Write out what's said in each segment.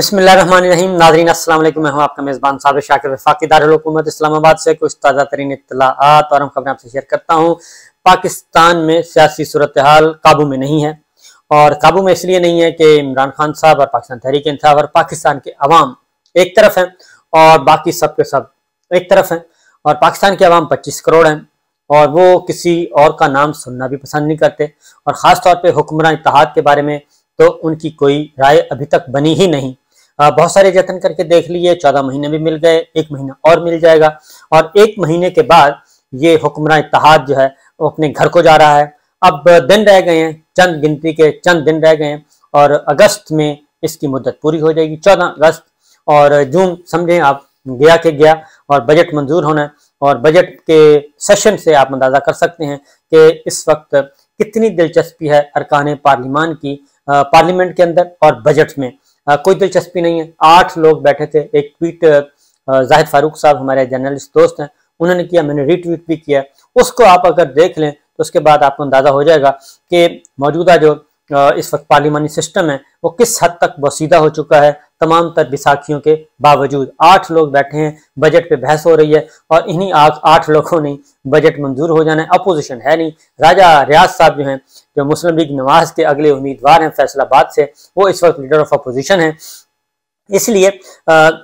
बिस्मिल्लाहिर्रहमानिर्रहीम। नाजरीन अस्सलाम मैं आपका मेज़बान साबिर शाकिर वफाकी इस्लामाबाद से, कुछ ताज़ा तरीन इतलात और हम खबरें आपसे शेयर करता हूँ। पाकिस्तान में सियासी सूरत हाल काबू में नहीं है और काबू में इसलिए नहीं है कि इमरान खान साहब और पाकिस्तान तहरीक इंसाफ और पाकिस्तान के अवाम एक तरफ़ हैं और बाकी सब के सब एक तरफ़ हैं और पाकिस्तान के अवाम पच्चीस करोड़ हैं और वो किसी और का नाम सुनना भी पसंद नहीं करते और ख़ास तौर पर हुक्मरान इतिहाद के बारे में तो उनकी कोई राय अभी तक बनी ही नहीं। बहुत सारे जतन करके देख लिए, चौदह महीने भी मिल गए, एक महीना और मिल जाएगा। और एक महीने के बाद ये हुक्मरान इतिहाद जो है, वो अपने घर को जा रहा है। अब दिन रह गए हैं, चंद गिनती के चंद दिन रह गए हैं, और अगस्त में इसकी मुद्दत पूरी हो जाएगी, चौदह अगस्त। और जून, समझें आप, गया के गया, और बजट मंजूर होना है, और बजट के सेशन से आप अंदाज़ा कर सकते हैं कि इस वक्त कितनी दिलचस्पी है अरकान पार्लिमान की पार्लियामेंट के अंदर और बजट में। कोई दिलचस्पी नहीं है। आठ लोग बैठे थे। एक ट्वीट जाहिद फारूक साहब हमारे जर्नलिस्ट दोस्त हैं। उन्होंने किया, मैंने रीट्वीट भी किया। उसको आप अगर देख लें तो उसके बाद आपको अंदाज़ा हो जाएगा कि मौजूदा जो इस वक्त पार्लिमानी सिस्टम है, वो किस हद तक बसीदा हो चुका है। तमाम तर विसाखियों के बावजूद आठ लोग बैठे हैं, बजट पे बहस हो रही है और इन्हीं आठ लोगों ने बजट मंजूर हो जाना है। अपोजिशन है नहीं। राजा रियाज साहब जो हैं, जो मुस्लिम लीग नवाज़ के अगले उम्मीदवार हैं फैसलाबाद से, वो इस वक्त लीडर ऑफ़ अपोजिशन है। इसलिए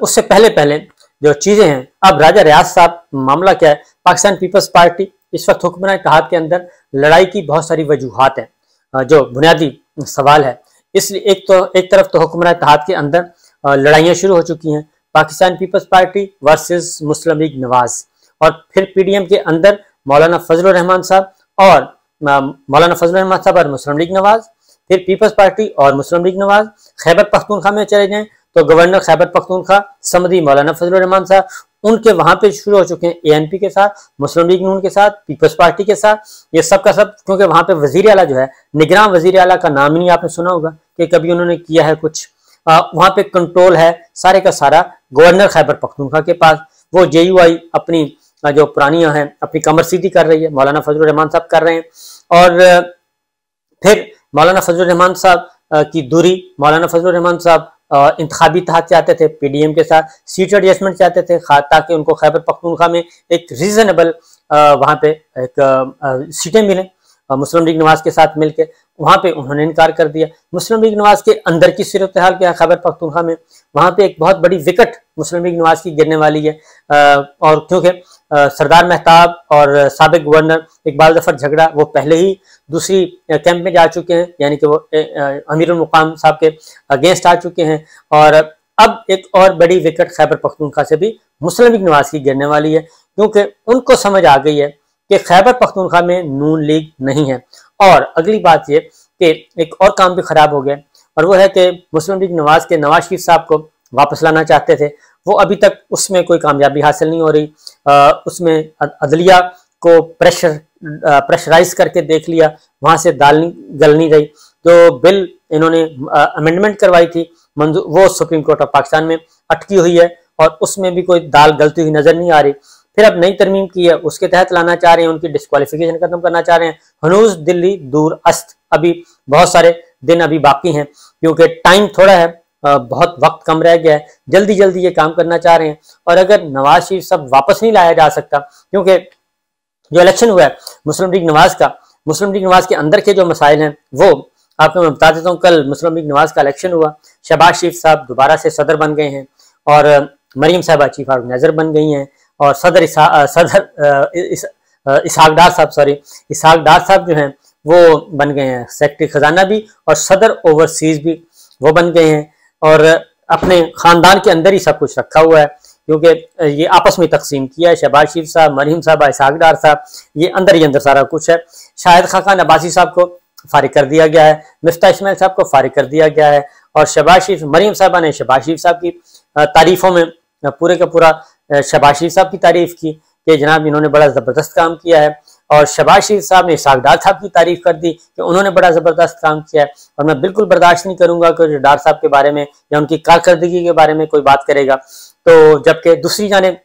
उससे पहले पहले जो चीज़ें हैं, अब राजा रियाज साहब, मामला क्या है? पाकिस्तान पीपल्स पार्टी इस वक्त हुक्मरान इतिहाद के अंदर लड़ाई की बहुत सारी वजूहत हैं जो बुनियादी सवाल है। इसलिए एक तो एक तरफ़ तो हुक्मरान इतिहाद के अंदर लड़ाइयाँ शुरू हो चुकी हैं। Pakistan Peoples Party versus Muslim League Nawaz. और फिर पीडीएम के अंदर मौलाना फजल रहमान साहब और मौलाना फजल रहमान साहब और मुस्लिम लीग नवाज़। फिर पीपल्स पार्टी और मुस्लिम लीग नवाज़। खैबर पख्तूनखा में चले जाएँ तो गवर्नर खैबर पख्तूनखा समदी मौलाना फजल रहमान साहब, उनके वहाँ पे शुरू हो चुके हैं एएनपी के साथ, मुस्लिम लीग नून के साथ, पीपल्स पार्टी के साथ। ये सब का सब क्योंकि वहाँ पे वज़ीर अला जो है, निगरान वज़ीर अला का नाम ही नहीं आपने सुना होगा कि कभी उन्होंने किया है कुछ। वहाँ पे कंट्रोल है सारे का सारा। गवर्नर खैबर पख्तूनखा के पास। वो जेयूआई अपनी जो पुरानियाँ हैं, अपनी कमर सीधी कर रही है। मौलाना फजल रहमान साहब कर रहे हैं। और फिर मौलाना फजल रहमान साहब की दूरी। मौलाना फजल रहमान साहब इंतबी तहत चाहते थे पीडीएम के साथ। सीट एडजस्टमेंट चाहते थे ताकि उनको खैबर पख्तूनखा में एक रीजनेबल वहाँ पे एक सीटें मिलें मुस्लिम लीग नवाज़ के साथ मिलकर वहाँ पे उन्होंने इनकार कर दिया। मुस्लिम लीग नवाज़ के अंदर की सूरत हाल क्या खैबर पख्तूनखा में। वहाँ पे एक बहुत बड़ी विकट मुस्लिम लीग नवाज़ की गिरने वाली है। और क्योंकि सरदार मेहताब और सबक गवर्नर इकबाल ज़फ़र झगड़ा, वो पहले ही दूसरी कैंप में जा चुके हैं। यानी कि वो अमीर मुकाम साहब के अगेंस्ट आ चुके हैं। और अब एक और बड़ी विकेट खैबर पख्तूनखा से भी मुस्लिम लीग नवाज़ की गिरने वाली है। क्योंकि उनको समझ आ गई है कि खैबर पख्तूनखा में नून लीग नहीं है। और अगली बात ये कि एक और काम भी खराब हो गया और वो है कि मुस्लिम लीग नवाज़ के नवाज़ शरीफ साहब को वापस लाना चाहते थे। वो अभी तक उसमें कोई कामयाबी हासिल नहीं हो रही। आ, उसमें अदलिया को प्रेशर प्रेशराइज करके देख लिया। वहाँ से दाल गल नहीं रही। तो बिल इन्होंने अमेंडमेंट करवाई थी। वो सुप्रीम कोर्ट ऑफ़ पाकिस्तान में अटकी हुई है और उसमें भी कोई दाल गलती हुई नज़र नहीं आ रही। फिर अब नई तरमीम की है, उसके तहत लाना चाह रहे हैं, उनकी डिस्कालिफिकेशन खत्म करना चाह रहे हैं। हनूज, दिल्ली, दूर, अस्त, अभी बहुत सारे दिन अभी बाकी हैं, क्योंकि टाइम थोड़ा है बहुत वक्त कम रह गया है जल्दी जल्दी ये काम करना चाह रहे हैं। और अगर नवाज़ शरीफ सब वापस नहीं लाया जा सकता, क्योंकि जो इलेक्शन हुआ है, मुस्लिम लीग नवाज़ का, मुस्लिम लीग नवाज़ के अंदर के जो मसाइल हैं, वो आपको मैं बता देता हूँ, कल मुस्लिम लीग नवाज़ का इलेक्शन हुआ, शहबाज शरीफ साहब दोबारा से सदर बन गए हैं, और मरीम साहबा, चीफ ऑर्गेनाइजर बन गई हैं और सदर इसा, सदर इस, इसहाक डार साहब सॉरी इसहाक डार साहब जो हैं वो बन गए हैं। सेक्रेटरी खजाना भी और सदर ओवरसीज भी वो बन गए हैं और अपने खानदान के अंदर ही सब कुछ रखा हुआ है क्योंकि ये आपस में तकसीम किया है शहबाज शरीफ साहब मरीम साहब इसहाक डार साहब ये अंदर ही अंदर सारा कुछ है। शाहिद खाकान अब्बासी साहब को फारिग कर दिया गया है मिफ्ता इसमाइल साहब को फारिग कर दिया गया है और शहबाज शरीफ मरीम साहबा ने शहबाज शरीफ साहब की तारीफों में पूरे का पूरा शहबाज शरीफ साहब की तारीफ़ की कि जनाब इन्होंने बड़ा ज़बरदस्त काम किया है। और शहबाज शरीफ साहब ने सागडार साहब की तारीफ़ कर दी कि उन्होंने बड़ा ज़बरदस्त काम किया है। और मैं बिल्कुल बर्दाश्त नहीं करूँगा कि डार साहब के बारे में या उनकी कारकर्दगी के बारे में कोई बात करेगा। तो जबकि दूसरी जाने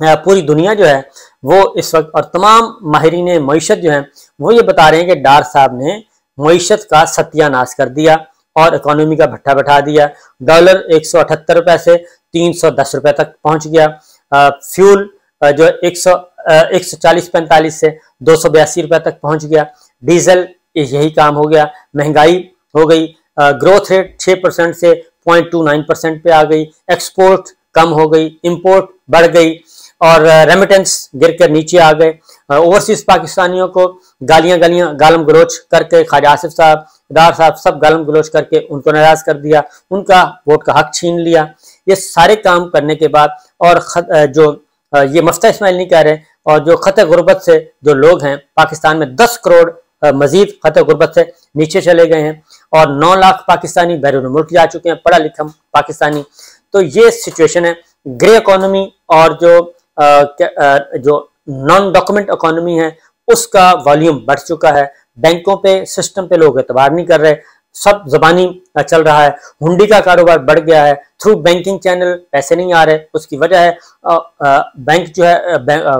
पूरी दुनिया जो है, वो इस वक्त और तमाम माहरीन मीशत जो है, वो ये बता रहे हैं कि डार साहब ने मीशत का सत्यानाश कर दिया और इकोनॉमी का भट्टा बैठा दिया। डॉलर एक सौ अठहत्तर रुपए से तीन सौ दस रुपए तक पहुँच गया। फ्यूल जो एक सौ एक सौ चालीस पैंतालीस से दो सौ बयासी रुपए तक पहुँच गया। डीजल यही काम हो गया। महँगाई हो गई। ग्रोथ रेट छह परसेंट से पॉइंट टू नाइन परसेंट पे आ गई। एक्सपोर्ट कम हो गई। इंपोर्ट बढ़ गई। और रेमिटेंस गिर कर नीचे आ गए। ओवरसीज पाकिस्तानियों को गालियाँ गालियाँ, गालम गलोच करके, ख्वाजा आसिफ साहब, दार साहब, सब गालम गलोच करके उनको नाराज़ कर दिया। उनका वोट का हक छीन लिया। ये सारे काम करने के बाद और जो ये मफ्ता इसमाइल नहीं कह रहे और जो खत गुर्बत से जो लोग हैं पाकिस्तान में दस करोड़ मजीद खत गुर्बत से नीचे चले गए हैं और नौ लाख पाकिस्तानी बैरून मुल्क जा चुके हैं पढ़ा लिखा पाकिस्तानी। तो ये सिचुएशन है ग्रे इकोनॉमी और जो आ, आ, जो नॉन डॉक्यूमेंट इकोनॉमी है उसका वॉल्यूम बढ़ चुका है। बैंकों पे सिस्टम पे लोग एतबार नहीं कर रहे। सब जबानी चल रहा है। हुंडी का कारोबार बढ़ गया है। थ्रू बैंकिंग चैनल पैसे नहीं आ रहे, उसकी वजह है बैंक जो है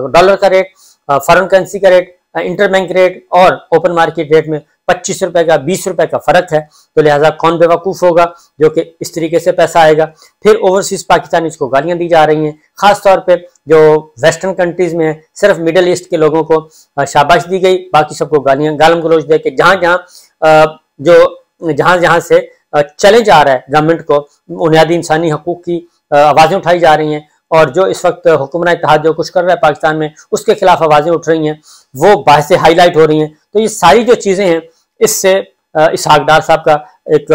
डॉलर का रेट फॉरन करेंसी का रेट इंटर बैंक रेट और ओपन मार्केट रेट में पच्चीस रुपए का, बीस रुपए का फ़र्क है। तो लिहाजा कौन बेवकूफ़ होगा, जो कि इस तरीके से पैसा आएगा। फिर ओवरसीज पाकिस्तानी इसको गालियाँ दी जा रही हैं। खास तौर पे जो वेस्टर्न कंट्रीज़ में है, सिर्फ़ मिडल ईस्ट के लोगों को शाबाश दी गई। बाकी सबको गालियाँ, गालम गलोच दे के जहाँ जहाँ जो जहाँ जहाँ से चले जा रहा है गवर्नमेंट को, बुनियादी इंसानी हकूक की आवाज़ें उठाई जा रही हैं और जो इस वक्त हुक्मरान इतिहाद जो कुछ कर रहा है पाकिस्तान में, उसके खिलाफ आवाज़ें उठ रही हैं, वो बाहर से हाईलाइट हो रही हैं। तो ये सारी जो चीज़ें हैं, इससे इस हाकदार साहब का एक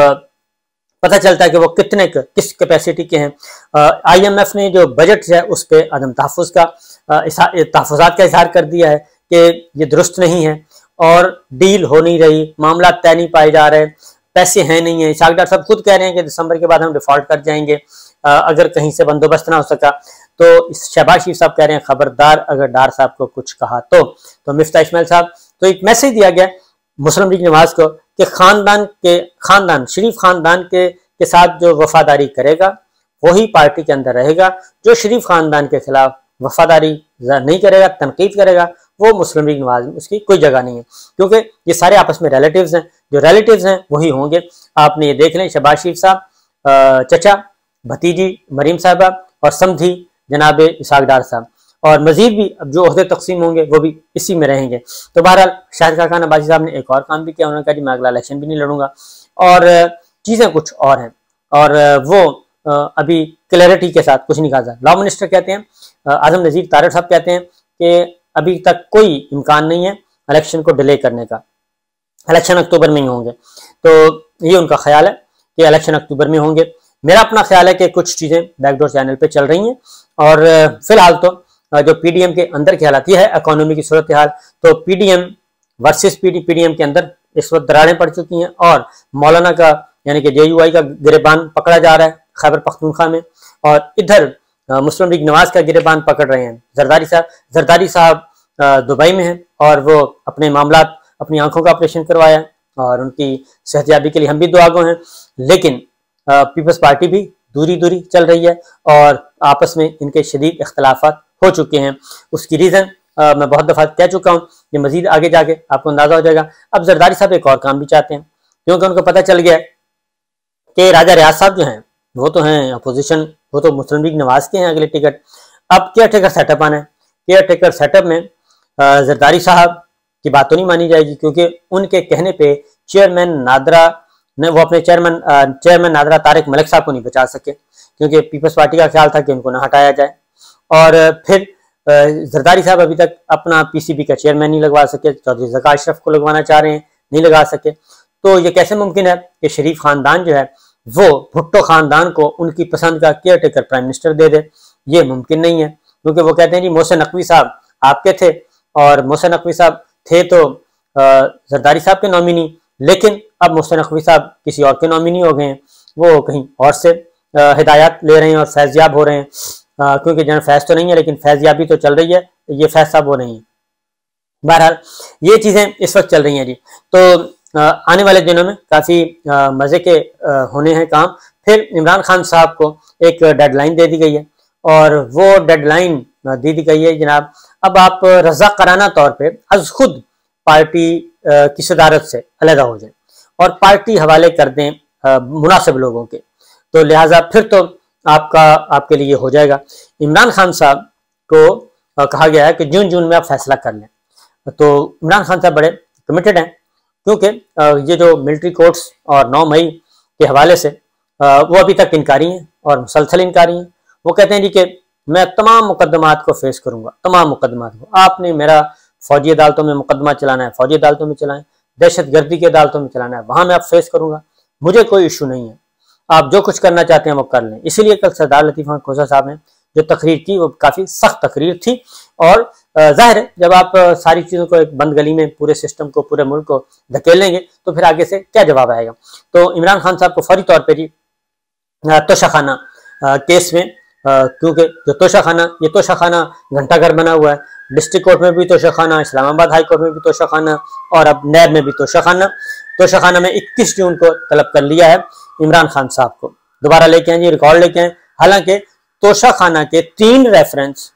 पता चलता है कि वो कितने किस कैपेसिटी के हैं। आईएमएफ ने जो बजट है, उस पर अदम तहफ़ का तहफ़ात का इजहार कर दिया है कि ये दुरुस्त नहीं है और डील हो नहीं रही, मामला तय नहीं पाए जा रहे। पैसे हैं नहीं है। इसाक डॉक्टर साहब खुद कह रहे हैं कि दिसंबर के बाद हम डिफ़ॉल्ट कर जाएँगे अगर कहीं से बंदोबस्त ना हो सका। तो शहबाज शरीफ साहब कह रहे हैं, खबरदार अगर डार साहब को कुछ कहा तो। तो मिफ्ता इसमाइल साहब तो एक मैसेज दिया गया मुस्लिम लीग नवाज़ को कि खानदान के, खानदान, शरीफ खानदान के के साथ जो वफादारी करेगा, वही पार्टी के अंदर रहेगा। जो शरीफ खानदान के खिलाफ वफादारी नहीं करेगा, तनकीद करेगा, वो मुस्लिम लीग नवाज़, उसकी कोई जगह नहीं है। क्योंकि ये सारे आपस में रिलेटिव्स हैं। जो रिलेटिव्स हैं, वही होंगे। आपने ये देख लें, शबाज शरीफ साहब चचा, भतीजी, मरीम साहबा और समधी, जनाब इसाक डार साहब। और मजीद भी अब जो अहदे तकसीम होंगे, वो भी इसी में रहेंगे। तो बहरहाल, शाहिद खान अबाजी साहब ने एक और काम भी किया, उन्होंने कहा कि मैं अगला इलेक्शन भी नहीं लड़ूँगा। और चीज़ें कुछ और हैं। और वो अभी क्लैरिटी के साथ कुछ नहीं कहा लॉ मिनिस्टर कहते हैं आज़म नजीर तारक साहब कहते हैं कि अभी तक कोई इम्कान नहीं है इलेक्शन को डिले करने का। इलेक्शन अक्टूबर में ही होंगे। तो ये उनका ख्याल है कि इलेक्शन अक्टूबर में होंगे। मेरा अपना ख्याल है कि कुछ चीज़ें बैकडोर चैनल पे चल रही हैं। और, फ़िलहाल तो जो पीडीएम के अंदर की हालात यह है इकोनॉमी की सूरत हाल। तो पीडीएम वर्सेस पीडी पीडीएम के अंदर इस वक्त दरारें पड़ चुकी हैं और मौलाना का, यानी कि जेयूआई का गिरबान पकड़ा जा रहा है खैबर पख्तूनखा में। और इधर, मुस्लिम लीग नवाज़ का गिरबान पकड़ रहे हैं। जरदारी साहब जरदारी साहब दुबई में हैं और वो अपने मामला अपनी आँखों का ऑपरेशन करवाया और उनकी सेहतयाबी के लिए हम भी दुआगो हैं। लेकिन पीपल्स पार्टी भी दूरी दूरी चल रही है और आपस में इनके शदीद इख्तलाफ हो चुके हैं। उसकी रीज़न मैं बहुत दफ़ा कह चुका हूँ, ये मजीद आगे जाके आपको अंदाज़ा हो जाएगा। अब जरदारी साहब एक और काम भी चाहते हैं, क्योंकि उनको पता चल गया कि राजा रियाज साहब जो हैं, वो तो हैं अपोजिशन वो तो मुस्लिम लीग नवाज़ के हैं अगले टिकट अब केयर टेकर सेटअप आना है। केयर टेकर सेटअप में जरदारी साहब की बात तो नहीं मानी जाएगी, क्योंकि उनके कहने पे चेयरमैन नादरा ने, वो अपने चेयरमैन चेयरमैन नादरा तारिक मलिक साहब को नहीं बचा सके, क्योंकि पीपल्स पार्टी का ख्याल था कि उनको ना हटाया जाए। और फिर जरदारी साहब अभी तक अपना पीसीबी का चेयरमैन नहीं लगवा सके, चौधरी जका अशरफ को लगवाना चाह रहे हैं, नहीं लगा सके। तो ये कैसे मुमकिन है कि शरीफ खानदान जो है, वो भुट्टो खानदान को उनकी पसंद का केयर टेकर प्राइम मिनिस्टर दे दे? ये मुमकिन नहीं है, क्योंकि वो कहते हैं जी, मोहसिन नकवी साहब आपके थे, और मोहसिन नकवी साहब थे तो जरदारी साहब के नॉमिनी, लेकिन अब मोहसिन नकवी साहब किसी और के नॉमिनी हो गए हैं। वो कहीं और से हिदायत ले रहे हैं और फैजियाब हो रहे हैं। क्योंकि जनरल फैज तो नहीं है, लेकिन फैजियाबी तो चल रही है, ये फैज साहब वो नहीं है। बहरहाल, ये चीज़ें इस वक्त चल रही हैं जी। तो आने वाले दिनों में काफ़ी मज़े के होने हैं काम। फिर इमरान खान साहब को एक डेडलाइन दे दी गई है, और वो डेडलाइन दे दी गई है जनाब अब आप रजा कराना तौर पे अज खुद पार्टी की सदारत से अलहदा हो जाए और पार्टी हवाले कर दें मुनासिब लोगों के। तो लिहाजा फिर तो आपका, आपके लिए हो जाएगा। इमरान खान साहब को कहा गया है कि जून जून में आप फैसला कर लें। तो इमरान खान साहब बड़े कमिटेड हैं, क्योंकि ये जो मिलिट्री कोर्ट्स और 9 मई के हवाले से वो अभी तक इनकारी हैं और मुसलसल इनकारी हैं। वो कहते हैं जी कि मैं तमाम मुकदमात को फेस करूँगा, तमाम मुकदमात को। आपने मेरा फौजी अदालतों में मुकदमा चलाना है, फौजी अदालतों में चलाएँ दहशत गर्दी की अदालतों में चलाना है, वहाँ मैं आप फेस करूँगा। मुझे कोई इशू नहीं है। आप जो कुछ करना चाहते हैं वो कर लें। इसीलिए कल सरदार लतीफ़ा खोसा साहब ने जो तकरीर की, वो काफ़ी सख्त तकरीर थी। और ज़ाहिर है, जब आप सारी चीज़ों को एक बंद गली में, पूरे सिस्टम को, पूरे मुल्क को धकेल लेंगे तो फिर आगे से क्या जवाब आएगा? तो इमरान खान साहब को फौरी तौर पर जी तोशाखाना केस में क्योंकि जो तोशा खाना, ये तोशा खाना घंटा घर बना हुआ है। डिस्ट्रिक्ट कोर्ट में भी तोशा खाना, इस्लामाबाद हाई कोर्ट में भी तोशा खाना, और अब नैब में भी तोशा खाना। तोशा खाना में 21 जून को तलब कर लिया है इमरान खान साहब को। दोबारा लेके आए जी, रिकॉर्ड लेके आए। हालाँकि तोशा खाना के तीन रेफरेंस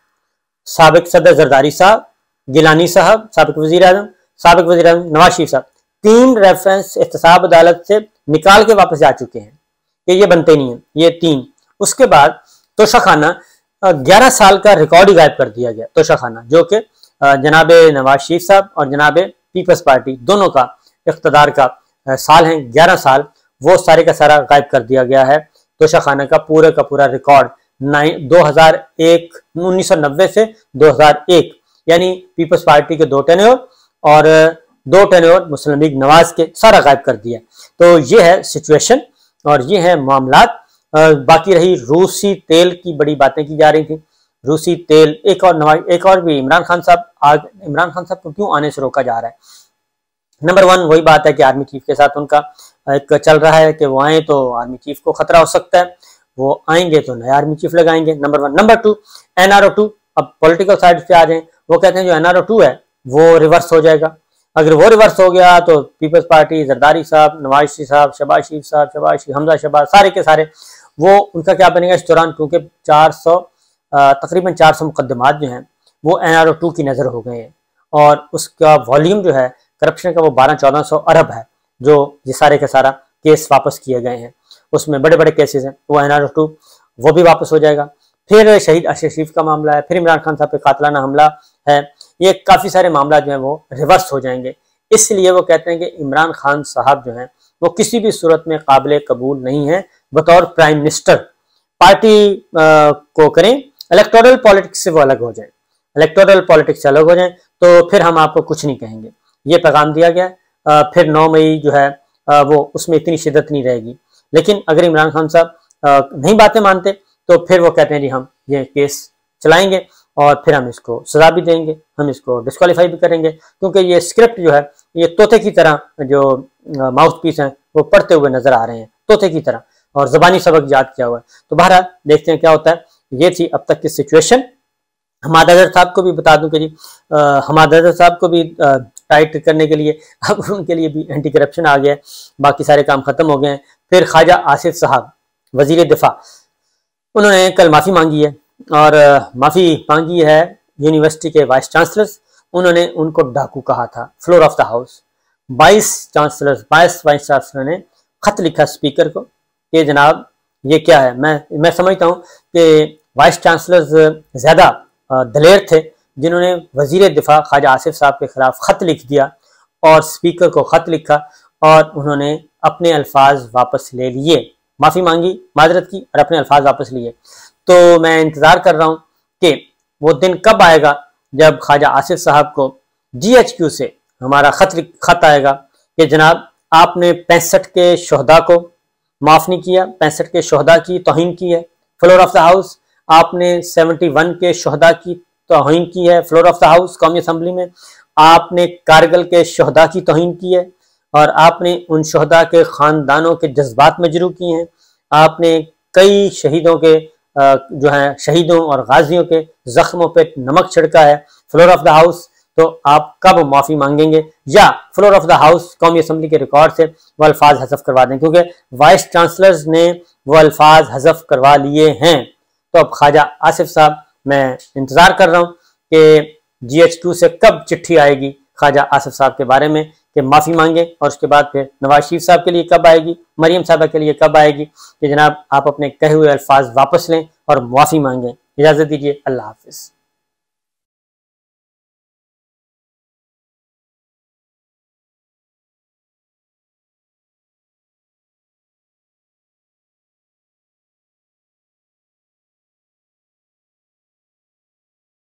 सबक सदर जरदारी साहब, गिलानी साहब, सबक वजी आज़म, सबक वजी अजम नवाज़ शरीफ साहब, तीन रेफरेंस एहतसाब अदालत से निकाल के वापस आ चुके हैं। कि ये बनते नहीं है, ये तीन। उसके बाद तोशा खाना ग्यारह साल का रिकॉर्ड ही गायब कर दिया गया, तोशा खाना, जो कि जनाब नवाज़ शरीफ साहब और जनाब पीपल्स पार्टी दोनों का इकतदार का साल है, ग्यारह साल, वो सारे का सारा गायब कर दिया गया है। तोशा खाना का पूरे का पूरा रिकॉर्ड नाइन, दो हज़ार एक, उन्नीस सौ नब्बे से दो हज़ार एक, यानी पीपल्स पार्टी के दो टेन्योर और दो टेन्योर मुस्लिम लीग नवाज़ के सारा गायब कर दिया। तो ये है सिचुएशन और ये है मामला बाकी रही रूसी तेल की बड़ी बातें की जा रही थी। रूसी तेल, एक और नवाज़, एक और भी इमरान खान साहब, आज इमरान खान साहब को क्यों आने से रोका जा रहा है? नंबर वन वही बात है कि आर्मी चीफ के साथ उनका एक चल रहा है कि वो आए तो आर्मी चीफ को खतरा हो सकता है। वो आएँगे तो नए आर्मी चीफ लगाएँगे। Number one number two NRO two अब पॉलिटिकल साइड पे आ जाए। वो कहते हैं जो एनआरओ टू है, वो रिवर्स हो जाएगा। अगर वो रिवर्स हो गया तो पीपल्स पार्टी जरदारी साहब, नवाज़ शरीफ साहब, शबाज शरीफ साहब, शबाज शरीफ, हमजा शबाज, सारे के सारे वो उनका क्या बनेगा इस दौरान? क्योंकि 400 तकरीबन 400 मुकदमात जो हैं, वो एन आर ओ टू की नज़र हो गए हैं। और उसका वॉल्यूम जो है करप्शन का वो बारह, चौदह सौ अरब है, जो ये सारे के सारा केस वापस किए गए हैं। उसमें बड़े बड़े केसेस हैं, वो एन आर ओ टू वो भी वापस हो जाएगा। फिर शहीद अशर शरीफ का मामला है, फिर इमरान खान साहब पे कातलाना हमला है। ये काफ़ी सारे मामला जो हैं, वो रिवर्स हो जाएँगे। इसलिए वो कहते हैं कि इमरान खान साहब जो हैं, वो किसी भी सूरत में काबिल कबूल नहीं है। बतौर प्राइम मिनिस्टर, पार्टी को करें इलेक्टोरल पॉलिटिक्स से वो अलग हो जाए। इलेक्टोरल पॉलिटिक्स से अलग हो जाए तो फिर हम आपको कुछ नहीं कहेंगे। ये पैगाम दिया गया फिर नौ मई जो है वो उसमें इतनी शिद्दत नहीं रहेगी। लेकिन अगर इमरान खान साहब नहीं बातें मानते तो फिर वो कहते हैं, जी, हम ये केस चलाएँगे और फिर हम इसको सजा भी देंगे, हम इसको डिस्कालीफाई भी करेंगे। क्योंकि ये स्क्रिप्ट जो है, ये तोते की तरह जो माउथ पीस हैं, वो पढ़ते हुए नज़र आ रहे हैं, तोते की तरह। और जबानी सबक याद किया हुआ है। तो बहरहाल, देखते हैं क्या होता है। ये थी अब तक की सिचुएशन हमादर साहब को भी बता दूँ कि जी हमादर साहब को भी टाइट करने के लिए, अब उनके लिए भी एंटी करप्शन आ गया है। बाकी सारे काम खत्म हो गए हैं। फिर ख्वाजा आसिफ साहब, वज़ीर दिफा, उन्होंने कल माफ़ी मांगी है। और माफ़ी मांगी है यूनिवर्सिटी के वाइस चांसलर्स उन्होंने उनको डाकू कहा था फ्लोर ऑफ़ द हाउस बाईस चांसलर्स बाईस वाइस चांसलर ने खत लिखा स्पीकर को। कि जनाब, ये क्या है? मैं मैं समझता हूँ कि वाइस चांसलर ज़्यादा दलेर थे, जिन्होंने वज़ीर दिफा ख्वाजा आसिफ साहब के खिलाफ ख़त लिख दिया और स्पीकर को ख़त लिखा और उन्होंने अपने अल्फाज वापस ले लिए। माफ़ी मांगी, माजरत की और अपने अल्फाज वापस लिए। तो मैं इंतज़ार कर रहा हूँ कि वो दिन कब आएगा जब ख्वाजा आसिफ साहब को जी एच क्यू से हमारा खत खत आएगा। कि जनाब, आपने पैंसठ के शहदा को माफ़ नहीं किया, पैंसठ के शहदा की तोहन की है, फ्लोर ऑफ़ द हाउस, आपने सेवेंटी वन के शहदा की तोहन की है, फ्लोर ऑफ़ द हाउस, कौमी असम्बली में, आपने कारगिल के शहदा की तोहन की है, और आपने उन शहदा के ख़ानदानों के जज्बात मजरू किए हैं, आपने कई शहीदों के जो है, शहीदों और गाजियों के जख्मों पे नमक छिड़का है, फ्लोर ऑफ़ द हाउस तो आप कब माफ़ी मांगेंगे? या फ्लोर ऑफ़ द हाउस कौमी असम्बली के रिकॉर्ड से वो अल्फाज हजफ करवा दें, क्योंकि वाइस चांसलर्स ने वो अल्फाज हजफ करवा लिए हैं। तो अब ख्वाजा आसिफ साहब, मैं इंतज़ार कर रहा हूँ कि जी एच टू से कब चिट्ठी आएगी ख्वाजा आसिफ साहब के बारे में, कि माफ़ी मांगे, और उसके बाद फिर नवाज़ शरीफ साहब के लिए कब आएगी, मरियम साहबा के लिए कब आएगी, कि जनाब आप अपने कहे हुए अल्फाज वापस लें और माफ़ी मांगें। इजाज़त दीजिए, अल्लाह हाफिज़।